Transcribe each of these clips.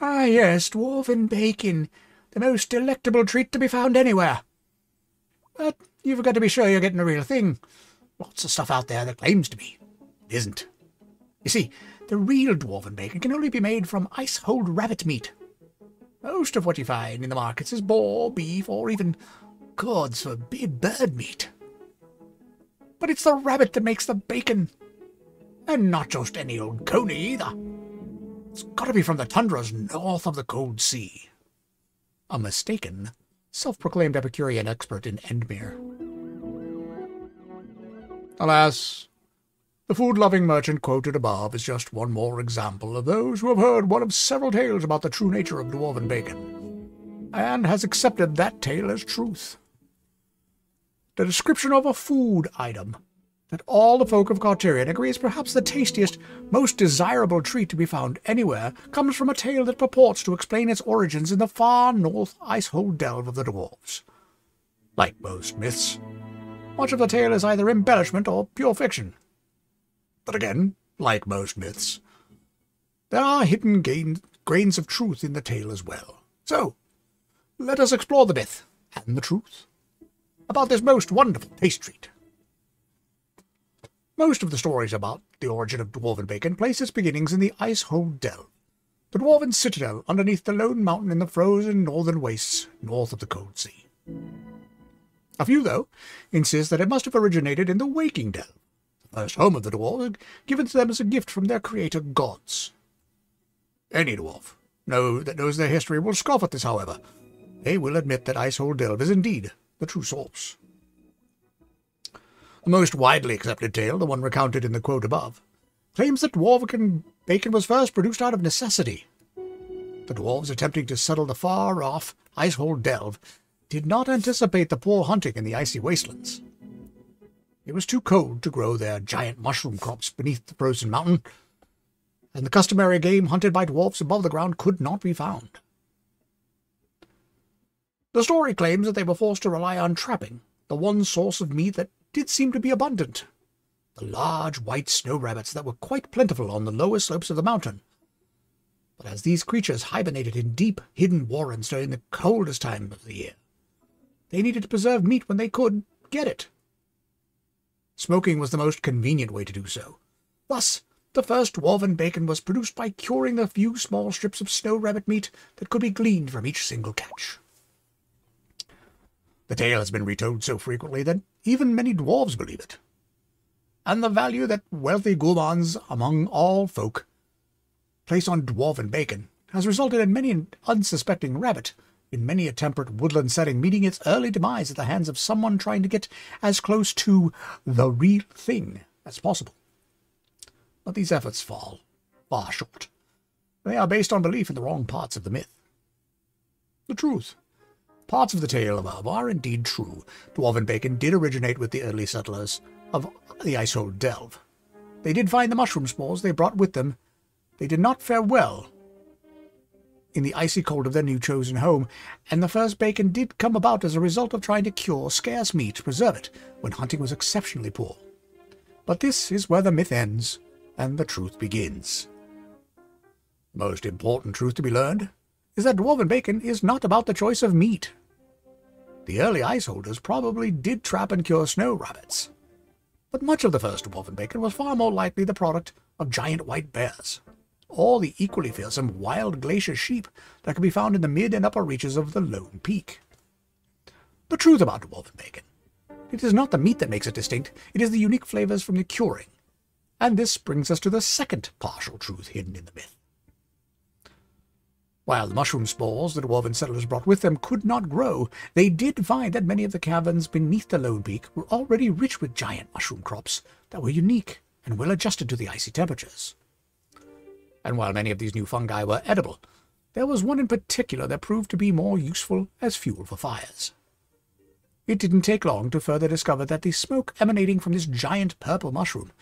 Ah, yes, dwarven bacon, the most delectable treat to be found anywhere. But you've got to be sure you're getting the real thing. Lots of stuff out there that claims to be. It isn't. You see, the real dwarven bacon can only be made from ice-hold rabbit meat. Most of what you find in the markets is boar, beef, or even gods forbid, bird meat. But it's the rabbit that makes the bacon. And not just any old coney either. It's got to be from the tundras north of the cold sea. A mistaken, self-proclaimed Epicurean expert in Endmere. Alas, the food-loving merchant quoted above is just one more example of those who have heard one of several tales about the true nature of dwarven bacon, and has accepted that tale as truth. The description of a food item that all the folk of Carterion agree is perhaps the tastiest, most desirable treat to be found anywhere, comes from a tale that purports to explain its origins in the far north ice-hold delve of the dwarves. Like most myths, much of the tale is either embellishment or pure fiction. But again, like most myths, there are hidden gain, grains of truth in the tale as well. So, let us explore the myth and the truth about this most wonderful taste treat. Most of the stories about the origin of dwarven bacon place its beginnings in the ice-hold delve, the dwarven citadel underneath the lone mountain in the frozen northern wastes north of the cold sea. A few, though, insist that it must have originated in the waking Dell, the first home of the dwarves, given to them as a gift from their creator gods. Any dwarf know that knows their history will scoff at this, however. They will admit that Icehold Delve is indeed the true source. The most widely accepted tale, the one recounted in the quote above, claims that dwarven bacon was first produced out of necessity. The dwarves attempting to settle the far-off Icehold Delve did not anticipate the poor hunting in the icy wastelands. It was too cold to grow their giant mushroom crops beneath the frozen mountain, and the customary game hunted by dwarfs above the ground could not be found. The story claims that they were forced to rely on trapping, the one source of meat that did seem to be abundant. The large white snow rabbits that were quite plentiful on the lower slopes of the mountain. But as these creatures hibernated in deep, hidden warrens during the coldest time of the year, they needed to preserve meat when they could get it. Smoking was the most convenient way to do so. Thus, the first dwarven bacon was produced by curing the few small strips of snow rabbit meat that could be gleaned from each single catch. The tale has been retold so frequently that even many dwarves believe it. And the value that wealthy gourmands among all folk place on dwarven bacon has resulted in many an unsuspecting rabbit in many a temperate woodland setting meeting its early demise at the hands of someone trying to get as close to the real thing as possible. But these efforts fall far short. They are based on belief in the wrong parts of the myth. The truth Parts of the tale above are indeed true. Dwarven bacon did originate with the early settlers of the Icehold Delve. They did find the mushroom spores they brought with them. They did not fare well in the icy cold of their new chosen home, and the first bacon did come about as a result of trying to cure scarce meat to preserve it when hunting was exceptionally poor. But this is where the myth ends and the truth begins. The most important truth to be learned is that dwarven bacon is not about the choice of meat. The early iceholders probably did trap and cure snow rabbits, but much of the first dwarven bacon was far more likely the product of giant white bears, or the equally fearsome wild glacier sheep that can be found in the mid and upper reaches of the Lone Peak. The truth about dwarven bacon. It is not the meat that makes it distinct, it is the unique flavors from the curing. And this brings us to the second partial truth hidden in the myth. While the mushroom spores the dwarven settlers brought with them could not grow, they did find that many of the caverns beneath the Lone Peak were already rich with giant mushroom crops that were unique and well adjusted to the icy temperatures. And while many of these new fungi were edible, there was one in particular that proved to be more useful as fuel for fires. It didn't take long to further discover that the smoke emanating from this giant purple mushroom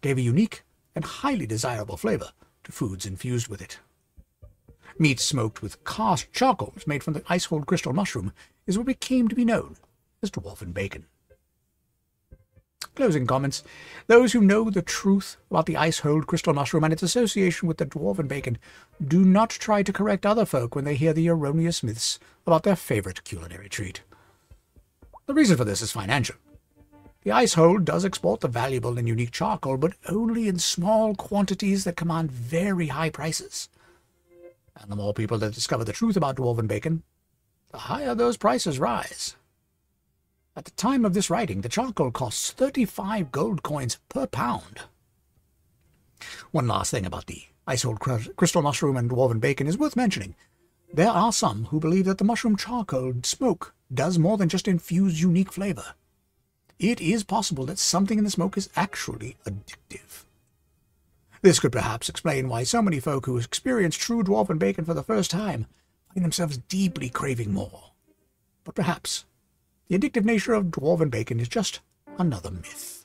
gave a unique and highly desirable flavor to foods infused with it. Meat smoked with cast charcoals made from the icehold crystal mushroom is what became to be known as dwarven bacon. Closing comments. Those who know the truth about the ice-hold crystal mushroom and its association with the dwarven bacon do not try to correct other folk when they hear the erroneous myths about their favorite culinary treat. The reason for this is financial. The ice-hold does export the valuable and unique charcoal, but only in small quantities that command very high prices. And the more people that discover the truth about dwarven bacon, the higher those prices rise. At the time of this writing, the charcoal costs 35 gold coins per pound. One last thing about the ice-hold crystal mushroom and dwarven bacon is worth mentioning. There are some who believe that the mushroom charcoal smoke does more than just infuse unique flavor. It is possible that something in the smoke is actually addictive. This could perhaps explain why so many folk who experience true dwarven bacon for the first time find themselves deeply craving more. But perhaps the addictive nature of dwarven bacon is just another myth.